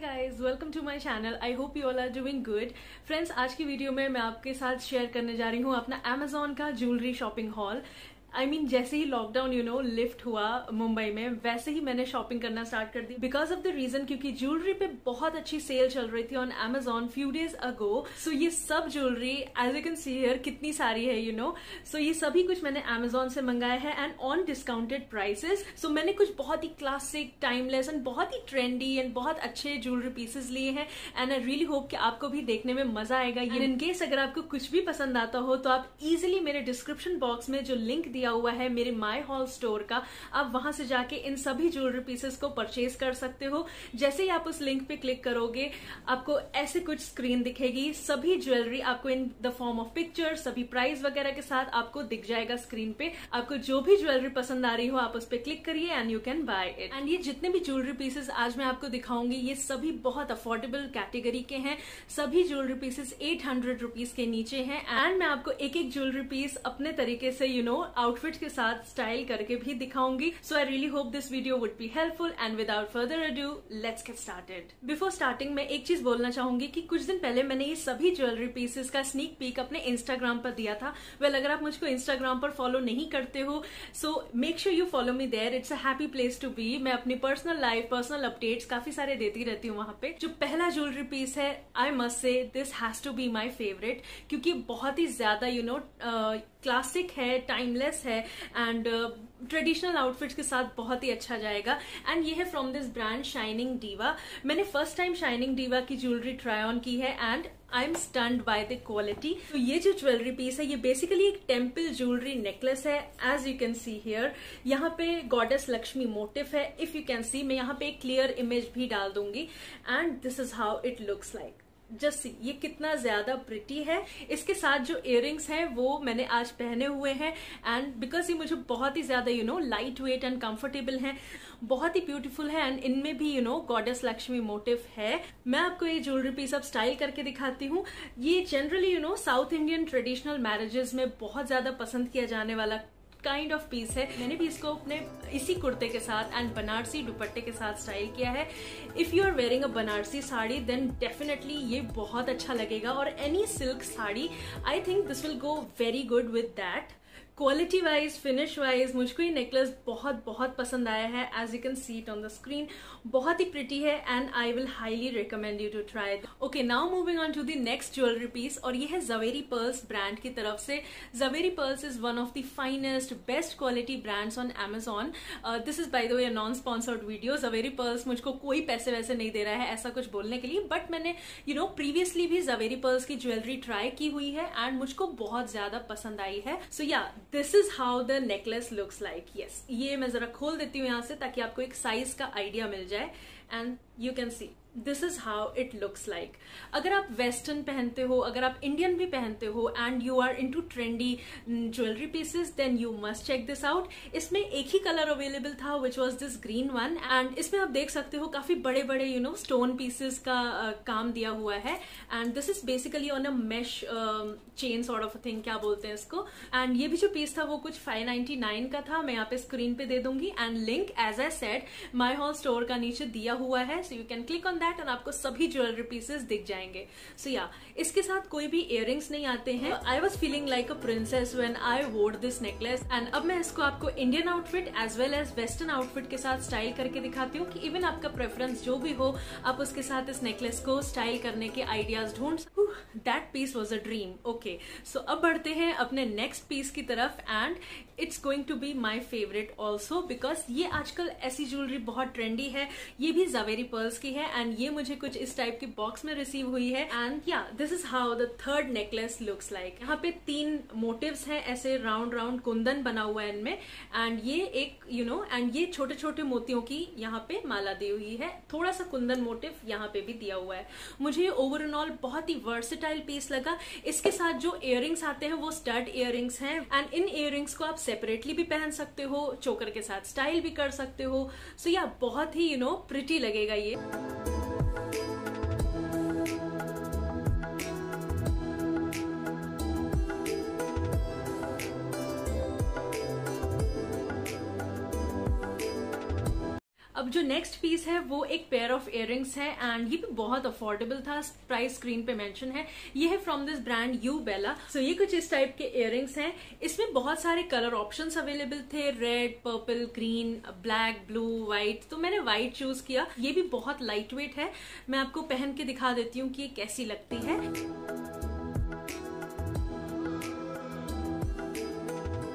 Guys welcome to my channel I hope you all are doing good friends आज की video में मैं आपके साथ शेयर करने जा रही हूँ अपना अमेजोन का jewellery shopping haul I I mean mean, जैसे ही लॉकडाउन यू नो लिफ्ट हुआ मुंबई में वैसे ही मैंने शॉपिंग करना स्टार्ट कर दी। बिकॉज़ ऑफ़ द रीजन क्योंकि ज्वेलरी पे बहुत अच्छी सेल चल रही थी on Amazon few days ago so ये सब jewellery as you can see here कितनी सारी है यू नो सो ये सभी कुछ मैंने एमेजॉन से मंगाया है and on discounted prices so मैंने कुछ बहुत ही क्लासिक टाइमलेस एंड बहुत ही ट्रेंडी एंड बहुत अच्छे ज्वेलरी पीसेस लिए हैं। एंड आई रियली होप कि आपको भी देखने में मज़ा आएगा। इन केस अगर आपको कुछ भी पसंद आता हो तो आप इजिली मेरे डिस्क्रिप्शन बॉक्स में जो लिंक दिया हुआ है मेरे माई हॉल स्टोर का। आप वहाँ से जाके इन सभी ज्वेलरी पीसेस को परचेज कर सकते हो। जैसे ही आप उस लिंक पे क्लिक करोगे, आपको ऐसे कुछ स्क्रीन दिखेगी। सभी ज्वेलरी आपको in the form of picture सभी प्राइस वगैरह के साथ आपको दिख जाएगा स्क्रीन पे। आपको जो भी ज्वेलरी पसंद आ रही हो, आप उस पर क्लिक करिए and you can buy it and ये जितने भी ज्वेलरी पीसेस आज मैं आपको दिखाऊँगी, ये सभी बहुत अफोर्डेबल कैटेगरी के हैं। सभी jewellery pieces eight hundred rupees के नीचे हैं। एंड मैं आपको एक एक ज्वेलरी पीस अपने तरीके से यू नो आउटफिट के साथ स्टाइल करके भी दिखाऊँगी। So I really hope this video would be helpful and without further ado let's get started before starting मैं एक चीज़ बोलना चाहूँगी कि कुछ दिन पहले मैंने ये सभी ज्वेलरी पीसेस का स्नीक पीक अपने इंस्टाग्राम पर दिया था। वेल well, अगर आप मुझको इंस्टाग्राम पर फॉलो नहीं करते हो so make sure you follow me there it's a happy place to be मैं अपनी पर्सनल लाइफ पर्सनल अपडेट्स काफ़ी सारे देती रहती हूँ वहाँ पे। जो पहला ज्वेलरी पीस है I must say this has to be my favourite क्योंकि बहुत ही ज़्यादा यू नो क्लासिक है टाइमलेस है एंड ट्रेडिशनल आउटफिट्स के साथ बहुत ही अच्छा जाएगा। एंड ये है from this brand shining diva मैंने फ़र्स्ट टाइम शाइनिंग डीवा की ज्वेलरी ट्राई ऑन की है and I am stunned by the quality तो ये जो ज्वेलरी पीस है, ये बेसिकली एक टेंपल ज्वेलरी नेकलेस है as you can see here यहाँ पे गॉडेस लक्ष्मी मोटिव है इफ़ यू कैन सी मैं यहाँ पे एक क्लियर इमेज भी डाल दूँगी। And this is how it looks like just ये कितना ज़्यादा प्रिटी है। इसके साथ जो इयरिंग्स हैं, वो मैंने आज पहने हुए हैं। एंड बिकॉज़ ये मुझे बहुत ही ज़्यादा you know light weight and comfortable है, बहुत ही ब्यूटीफुल है। एंड इनमें भी you know goddess Lakshmi motif है। मैं आपको ये ज्वेलरी पीस अब स्टाइल करके दिखाती हूँ। ये generally you know South Indian traditional marriages में बहुत ज़्यादा पसंद किया जाने वाला काइंड ऑफ़ पीस है। मैंने भी इसको अपने इसी कुर्ते के साथ एंड बनारसी दुपट्टे के साथ स्टाइल किया है। If you are wearing a Banarasi sari then definitely ये बहुत अच्छा लगेगा। और any silk sari I think this will go very good with that quality wise finish wise मुझको ये नेकलेस बहुत बहुत पसंद आया है. As you can see it on the screen बहुत ही प्रिटी है and I will highly recommend you to try okay now moving on to the next jewellery piece और ये है जवेरी पर्ल्स ब्रांड की तरफ़ से. Javeri Pearls is one of the finest best quality brands on Amazon this is by the way non sponsored video Javeri Pearls मुझको कोई पैसे वैसे नहीं दे रहा है ऐसा कुछ बोलने के लिए. बट मैंने यू नो प्रीवियसली भी जवेरी पर्ल्स की ज्वेलरी ट्राई की हुई है एंड मुझको बहुत ज़्यादा पसंद आई है. So yeah this is how the necklace looks like yes ये मैं जरा खोल देती हूँ यहाँ से ताकि आपको एक साइज़ का आइडिया मिल जाए and you can see this is how it looks like अगर आप वेस्टर्न पहनते हो अगर आप इंडियन भी पहनते हो and you are into trendy jewellery pieces then you must check this out इसमें एक ही कलर अवेलेबल था which was this green one and इसमें आप देख सकते हो काफ़ी बड़े बड़े यू नो स्टोन पीसेस का uh, काम दिया हुआ है. And this is basically on a mesh chain sort of thing क्या बोलते हैं इसको? एंड ये भी जो पीस था वो कुछ 599 का था. मैं यहाँ पे स्क्रीन पे दे दूँगी. And link as I said my haul store का नीचे दिया हुआ है so you can click on that and आपको सभी ज्वेलरी पीसेस दिख जाएँगे। सो so, या yeah, इसके साथ कोई भी इयर नहीं आते हैं। I was feeling like a princess when I wore this necklace and अब मैं इसको आपको Indian outfit as well as western outfit के साथ स्टाइल करके दिखाती हूँ कि इवन आपका प्रेफरेंस जो भी हो आप उसके साथ इस नेकलेस को स्टाइल करने के आइडियाज़ ढूंढ that piece was a dream okay so अब बढ़ते हैं अपने नेक्स्ट पीस की तरफ़ and it's going to be my favourite also because ये आजकल ऐसी ज्वेलरी बहुत ट्रेंडी है। ये भी जवेरी पर्ल्स की है एंड ये मुझे कुछ इस टाइप की बॉक्स में रिसीव हुई है। And yeah this is how the third necklace looks like यहाँ पे तीन मोटिव्स हैं ऐसे राउंड राउंड कुंदन बना हुआ है इनमें। एंड ये एक यू नो एंड ये छोटे छोटे मोतियों की यहाँ पे माला दी हुई है। थोड़ा सा कुंदन मोटिव यहाँ पे भी दिया हुआ है। मुझे ओवरऑल बहुत ही वर्सिटाइल पीस लगा। इसके साथ जो इयर आते हैं वो स्टड इयर हैं। एंड इन इयर को आप सेपरेटली भी पहन सकते हो चोकर के साथ स्टाइल भी कर सकते हो। सो so, या yeah, बहुत ही यू नो प्रिटी लगेगा ये। अब जो नेक्स्ट पीस है, वो एक पेयर ऑफ़ इयर है एंड ये भी बहुत अफोर्डेबल था प्राइस स्क्रीन पे मेंशन है। ये है from this brand Youbella so ये कुछ इस टाइप के इयर हैं। इसमें बहुत सारे कलर ऑप्शंस अवेलेबल थे red purple green black blue white तो मैंने व्हाइट चूज़ किया। ये भी बहुत लाइट वेट है। मैं आपको पहन के दिखा देती हूँ कि ये कैसी लगती है।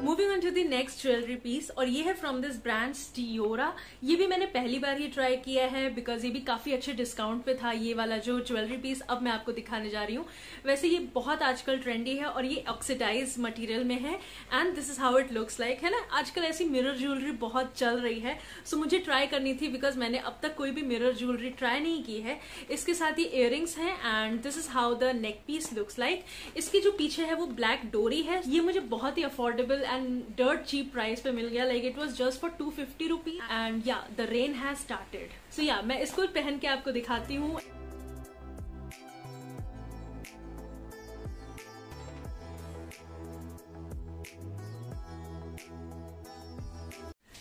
Moving on to the next jewellery piece और ये है फ्रॉम दिस ब्रांड स्टियोरा ये भी मैंने पहली बार ही ट्राई किया है बिकॉज़ ये भी काफ़ी अच्छे डिस्काउंट पे था ये वाला जो ज्वेलरी पीस अब मैं आपको दिखाने जा रही हूँ। वैसे ये बहुत आजकल ट्रेंडी है और ये ऑक्सीडाइज मटेरियल में है and this is how it looks like है ना? आजकल ऐसी मिरर ज्वेलरी बहुत चल रही है सो so, मुझे ट्राई करनी थी बिकॉज़ मैंने अब तक कोई भी मिरर ज्वेलरी ट्राई नहीं की है। इसके साथ ही इयर है and this is how the neck piece looks like इसकी जो पीछे है वो ब्लैक डोरी है। ये मुझे बहुत ही affordable and dirt cheap price पे मिल गया like it was just for two fifty rupees and yeah the rain has started so yeah मैं इसको पहन के आपको दिखाती हूँ।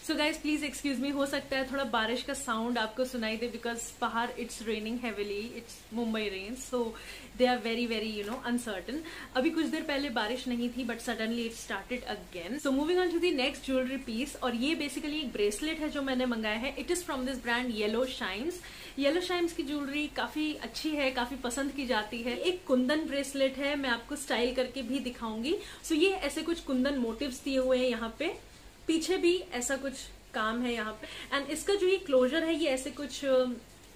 So guys please excuse me हो सकता है थोड़ा बारिश का साउंड आपको सुनाई दे बिकॉज़ बाहर it's raining heavily it's Mumbai rain so they are very very you know uncertain अभी कुछ देर पहले बारिश नहीं थी but suddenly it started again so moving on to the next jewellery piece और ये बेसिकली एक ब्रेसलेट है जो मैंने मंगाया है. It is from this brand yellow chimes yellow chimes की ज्वेलरी काफ़ी अच्छी है, काफ़ी पसंद की जाती है. एक कुंदन ब्रेसलेट है, मैं आपको स्टाइल करके भी दिखाऊँगी. सो so ये ऐसे कुछ कुंदन मोटिव्स दिए हुए हैं यहाँ पे. पीछे भी ऐसा कुछ काम है यहाँ पे। एंड इसका जो ये क्लोजर है ये ऐसे कुछ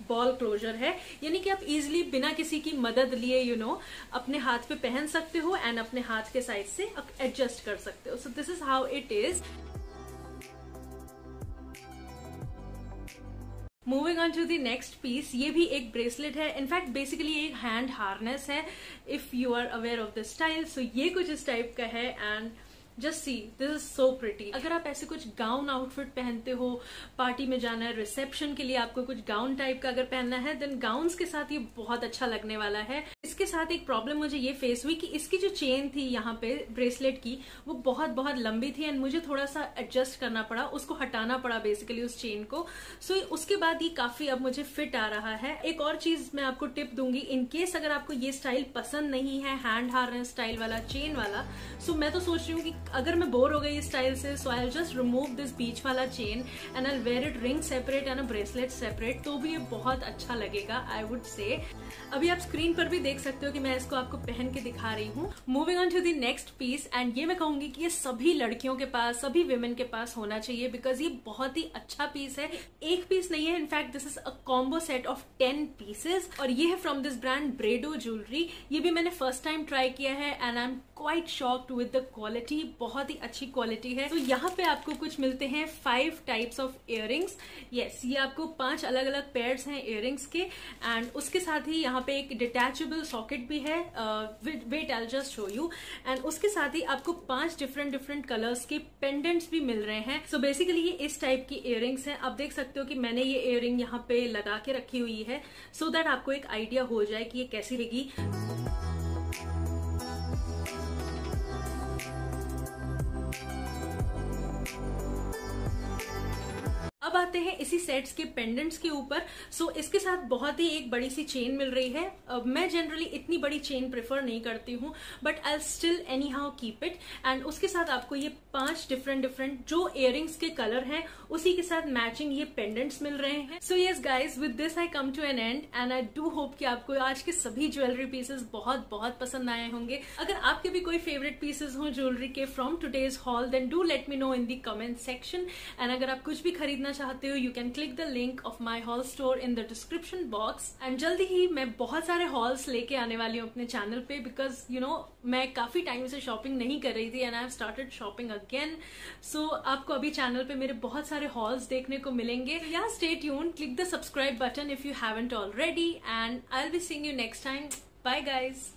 बॉल क्लोजर है। यानी कि आप इजिली बिना किसी की मदद लिए यू you नो know, अपने हाथ पे पहन सकते हो एंड अपने हाथ के साइज़ से एडजस्ट कर सकते हो। So this is how it is moving on to the next piece ये भी एक ब्रेसलेट है। इनफैक्ट बेसिकली एक हैंड हार्नेस है if you are aware of the style so ये कुछ इस टाइप का है and just see this is so pretty अगर आप ऐसे कुछ गाउन आउटफिट पहनते हो पार्टी में जाना है रिसेप्शन के लिए आपको कुछ गाउन टाइप का अगर पहनना है देन गाउन्स के साथ ये बहुत अच्छा लगने वाला है। इसके साथ एक प्रॉब्लम मुझे ये फेस हुई कि इसकी जो चेन थी यहाँ पे ब्रेसलेट की वो बहुत बहुत लंबी थी एंड मुझे थोड़ा सा एडजस्ट करना पड़ा उसको हटाना पड़ा बेसिकली उस चेन को। सो so, उसके बाद ये काफ़ी अब मुझे फिट आ रहा है। एक और चीज़ मैं आपको टिप दूँगी इनकेस अगर आपको ये स्टाइल पसंद नहीं है हैंड हार स्टाइल वाला चेन वाला सो so, मैं तो सोच रही हूँ कि अगर मैं बोर हो गई इस स्टाइल से so I just remove this बीच वाला chain and I wear it ring separate and bracelet separate तो भी ये बहुत अच्छा लगेगा आई वुड से अभी आप स्क्रीन पर भी देख सकते हो कि मैं इसको आपको पहन के दिखा रही हूँ. Moving on to the next piece and ये मैं कहूँगी कि ये सभी लड़कियों के पास, सभी वेमेन के पास होना चाहिए बिकॉज़ ये बहुत ही अच्छा पीस है. एक पीस नहीं है in fact this is a combo set of ten pieces और ये है from this brand Bredo jewellery ये भी मैंने फ़र्स्ट टाइम ट्राई किया है and I am quite shocked with the quality बहुत ही अच्छी क्वालिटी है। तो यहाँ पे आपको कुछ मिलते हैं five types of ear yes ये आपको पाँच अलग अलग पेयर्स हैं इयर के। एंड उसके साथ ही यहाँ पे एक डिटैचेबल सॉकेट भी है wait I just show you and उसके साथ ही आपको पाँच डिफरेंट डिफरेंट कलर्स के पेंडेंट्स भी मिल रहे हैं। सो so बेसिकली ये इस टाइप की इयर हैं। आप देख सकते हो कि मैंने ये इयर यहाँ पे लगा के रखी हुई है सो so दैट आपको एक आइडिया हो जाए कि ये कैसी रहेगी। आते हैं इसी सेट्स के पेंडेंट्स के ऊपर। सो इसके साथ बहुत ही एक बड़ी सी चेन मिल रही है। uh, मैं जनरली इतनी बड़ी चेन प्रेफर नहीं करती हूँ but I still anyhow keep it and उसके साथ आपको ये पाँच डिफरेंट डिफरेंट जो इयर के कलर हैं उसी के साथ मैचिंग ये पेंडेंट्स मिल रहे हैं। So yes guys with this I come to an end and I do hope कि आपको आज के सभी ज्वेलरी पीसेस बहुत बहुत पसंद आए होंगे। अगर आपके भी कोई फेवरेट पीसेस हो ज्वेलरी के from today's haul then do let me know in the comment section and अगर आप कुछ भी खरीदना चाहते हो you can click the link of my haul store in the description box and जल्दी ही मैं बहुत सारे हॉल्स लेके आने वाली हूँ अपने चैनल पे बिकॉज़ यू नो मैं काफ़ी टाइम से शॉपिंग नहीं कर रही थी and I have started shopping again so आपको अभी चैनल पे मेरे बहुत सारे हॉल्स देखने को मिलेंगे। Yeah stay tune click the subscribe button if you haven't already and I will be seeing you next time bye guys